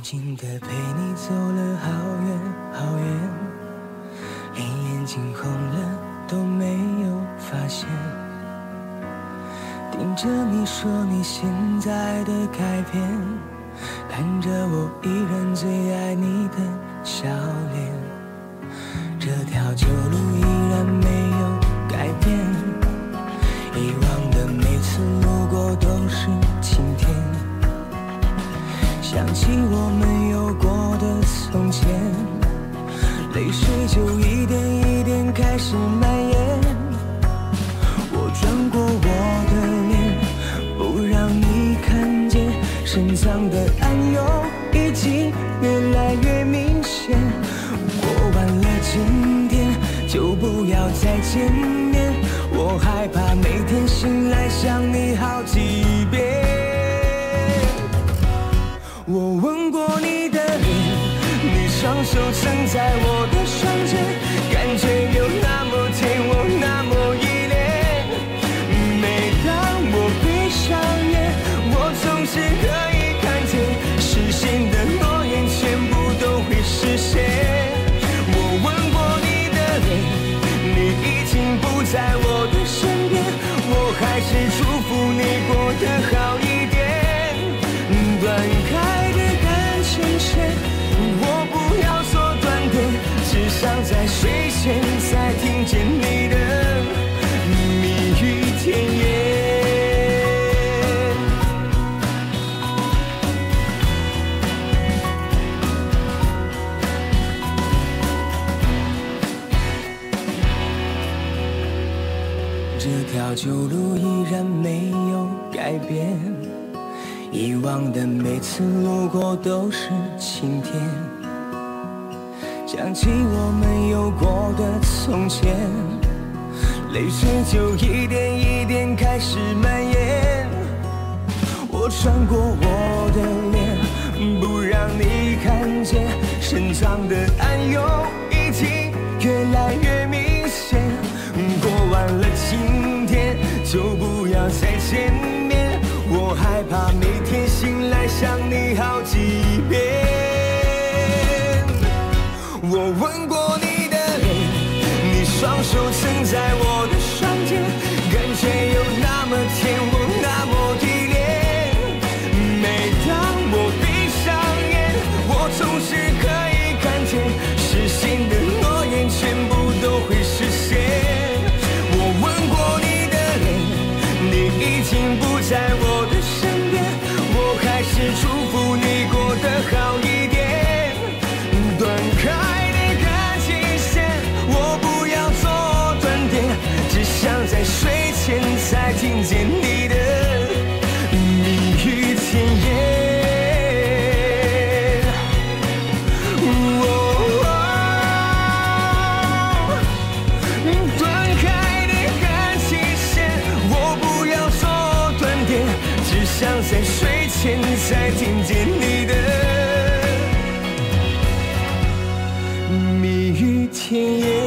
静静地陪你走了好远好远，连眼睛红了都没有发现。盯着你说你现在的改变，看着我依然最爱你的笑脸，这条旧路起我们有过的从前，泪水就一点一点开始蔓延。我转过我的脸，不让你看见，深藏的暗涌已经越来越明显。过完了今天，就不要再见面，我害怕每天醒来想你好几过你的脸，你双手撑在我的双肩，感觉前再听见你的蜜语甜言。这条旧路依然没有改变。以往的每次路过都是晴天，想起我们有过从前，泪水就一点一点开始蔓延。我穿过我的脸，不让你看见，深藏的暗涌已经越来越明显。过完了今天，就不要再见面。我害怕每天醒来想你好几遍。我吻过，在我见你的蜜语甜言。哦断开的感情线，我不要做断点，只想在睡前才听见你的蜜语甜言。